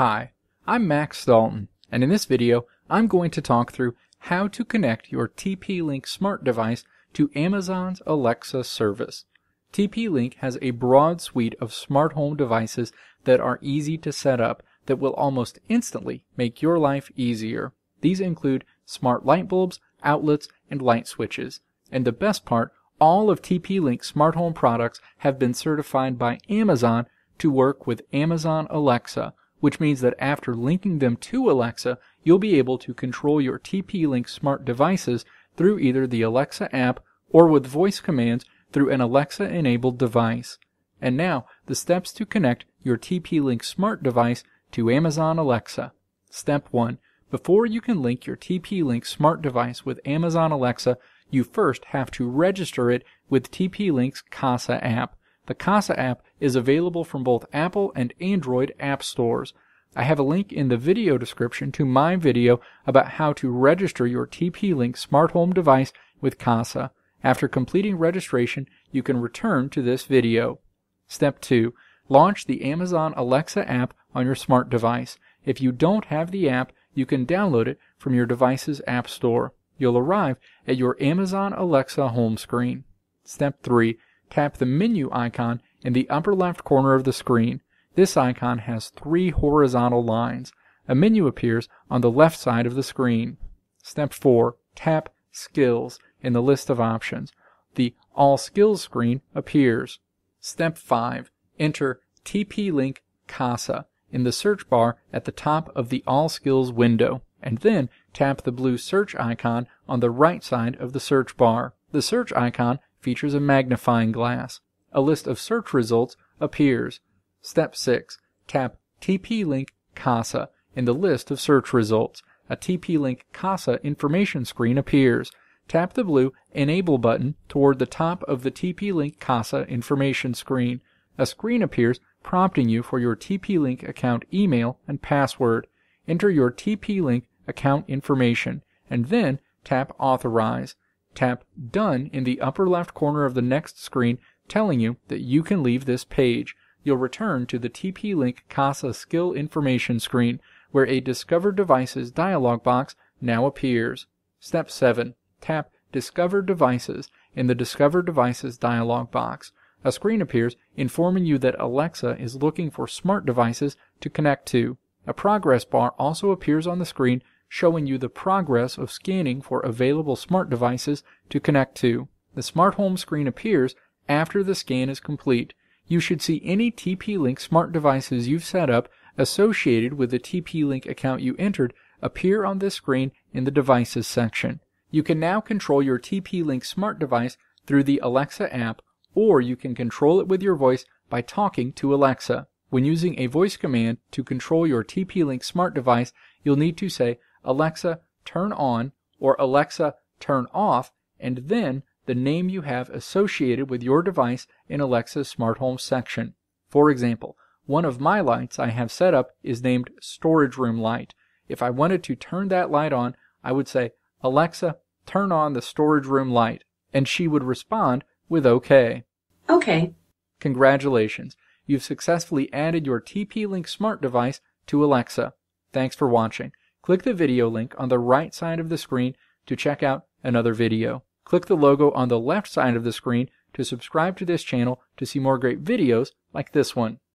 Hi, I'm Max Dalton, and in this video, I'm going to talk through how to connect your TP-Link smart device to Amazon's Alexa service. TP-Link has a broad suite of smart home devices that are easy to set up that will almost instantly make your life easier. These include smart light bulbs, outlets, and light switches. And the best part, all of TP-Link smart home products have been certified by Amazon to work with Amazon Alexa, which means that after linking them to Alexa, you'll be able to control your TP-Link smart devices through either the Alexa app or with voice commands through an Alexa-enabled device. And now, the steps to connect your TP-Link smart device to Amazon Alexa. Step 1. Before you can link your TP-Link smart device with Amazon Alexa, you first have to register it with TP-Link's Kasa app. The Kasa app is available from both Apple and Android app stores. I have a link in the video description to my video about how to register your TP-Link smart home device with Kasa. After completing registration, you can return to this video. Step 2. Launch the Amazon Alexa app on your smart device. If you don't have the app, you can download it from your device's app store. You'll arrive at your Amazon Alexa home screen. Step 3. Tap the menu icon in the upper left corner of the screen. This icon has three horizontal lines. A menu appears on the left side of the screen. Step 4. Tap Skills in the list of options. The All Skills screen appears. Step 5. Enter TP-Link Kasa in the search bar at the top of the All Skills window, and then tap the blue search icon on the right side of the search bar. The search icon features a magnifying glass. A list of search results appears. Step 6. Tap TP-Link Kasa in the list of search results. A TP-Link Kasa information screen appears. Tap the blue Enable button toward the top of the TP-Link Kasa information screen. A screen appears prompting you for your TP-Link account email and password. Enter your TP-Link account information, and then tap Authorize. Tap Done in the upper left corner of the next screen telling you that you can leave this page. You'll return to the TP-Link Kasa skill information screen, where a Discover Devices dialog box now appears. Step 7. Tap Discover Devices in the Discover Devices dialog box. A screen appears informing you that Alexa is looking for smart devices to connect to. A progress bar also appears on the screen showing you the progress of scanning for available smart devices to connect to. The smart home screen appears after the scan is complete. You should see any TP-Link smart devices you've set up associated with the TP-Link account you entered appear on this screen in the Devices section. You can now control your TP-Link smart device through the Alexa app, or you can control it with your voice by talking to Alexa. When using a voice command to control your TP-Link smart device, you'll need to say, Alexa, turn on, or Alexa, turn off, and then the name you have associated with your device in Alexa's smart home section. For example, one of my lights I have set up is named storage room light. If I wanted to turn that light on, I would say, Alexa, turn on the storage room light, and she would respond with OK. Okay. Congratulations, you've successfully added your TP-Link smart device to Alexa. Thanks for watching. Click the video link on the right side of the screen to check out another video. Click the logo on the left side of the screen to subscribe to this channel to see more great videos like this one.